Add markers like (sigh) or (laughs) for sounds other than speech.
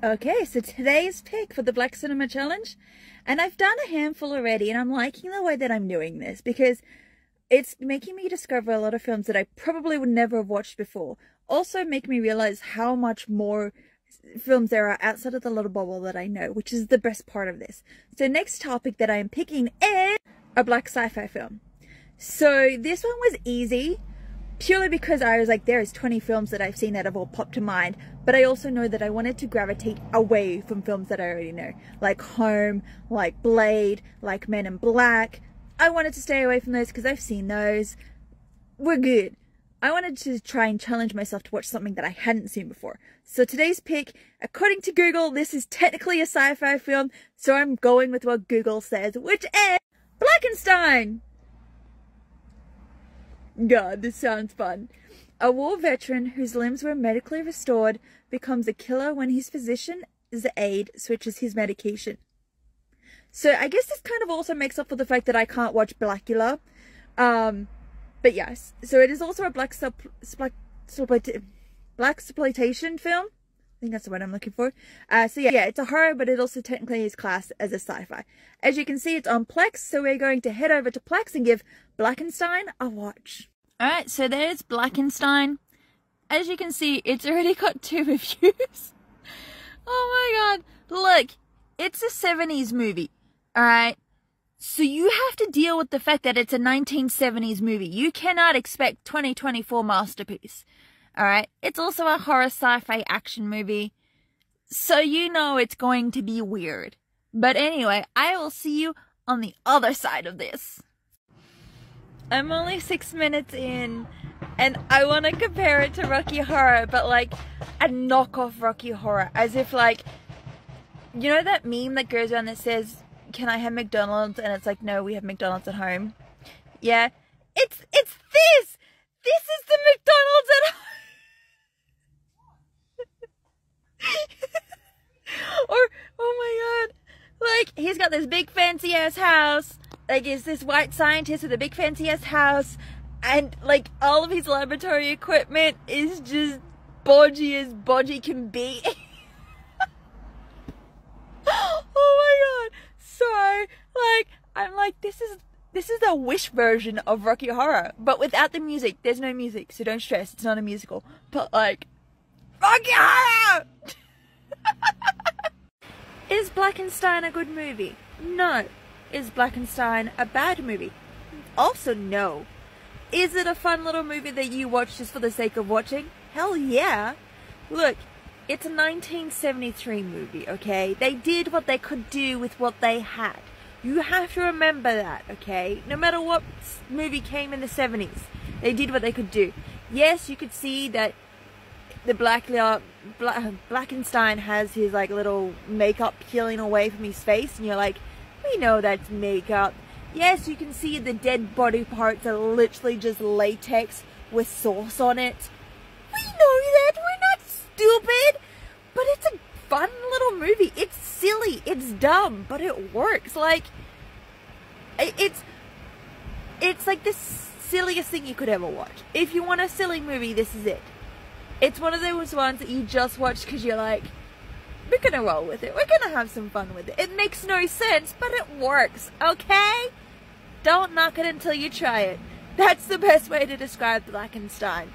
Okay, so today's pick for the Black Cinema Challenge, and I've done a handful already, and I'm liking the way that I'm doing this because it's making me discover a lot of films that I probably would never have watched before. Also, make me realize how much more films there are outside of the little bubble that I know, which is the best part of this. So, next topic that I am picking is a black sci-fi film. So this one was easy purely because I was like, there's 20 films that I've seen that have all popped to mind, but I also know that I wanted to gravitate away from films that I already know, like Home, like Blade, like Men in Black. I wanted to stay away from those because I've seen those. We're good. I wanted to try and challenge myself to watch something that I hadn't seen before. So today's pick, according to Google, this is technically a sci-fi film, so I'm going with what Google says, which is Blackenstein! God, this sounds fun. A war veteran whose limbs were medically restored becomes a killer when his physician's aide switches his medication. So I guess this kind of also makes up for the fact that I can't watch Blackula. Um, but yes, so it is also a black sub, black, black exploitation film. I think that's the word I'm looking for. Uh, so yeah, yeah, it's a horror, but it also technically is classed as a sci-fi. As you can see, it's on Plex, so we're going to head over to Plex and give Blackenstein a watch. Alright, so there's Blackenstein. As you can see, it's already got two (laughs) reviews. oh my god. Look, it's a 70s movie. Alright? So you have to deal with the fact that it's a 1970s movie. You cannot expect 2024 masterpiece. Alright? It's also a horror sci-fi action movie. So you know it's going to be weird. But anyway, I will see you on the other side of this. I'm only six minutes in, and I want to compare it to Rocky Horror, but like a knockoff Rocky Horror, as if like, you know that meme that goes around that says, "Can I have McDonald's?" and it's like, "No, we have McDonald's at home." Yeah, it's it's this. This is the McDonald's at home. or oh my god, like he's got this big fancy ass house like is this white scientist with a big fancy ass house and like all of his laboratory equipment is just bodgy as bodgy can be. (laughs) oh my god. So like I'm like this is this is the wish version of Rocky Horror, but without the music. There's no music, so don't stress, it's not a musical. But like Rocky Horror (laughs) Is Blackenstein a good movie? No. Is Blackenstein a bad movie? Also, no. Is it a fun little movie that you watch just for the sake of watching? Hell yeah. Look, it's a 1973 movie, okay? They did what they could do with what they had. You have to remember that, okay? No matter what movie came in the 70s, they did what they could do. Yes, you could see that the Black, Black Blackenstein has his like little makeup peeling away from his face, and you're like, we know that's makeup. Yes, you can see the dead body parts are literally just latex with sauce on it. We know that. We're not stupid. But it's a fun little movie. It's silly. It's dumb, but it works. Like, it's, it's like the silliest thing you could ever watch. If you want a silly movie, this is it. It's one of those ones that you just watch because you're like, we're gonna roll with it. We're gonna have some fun with it. It makes no sense, but it works, okay? Don't knock it until you try it. That's the best way to describe Blackenstein.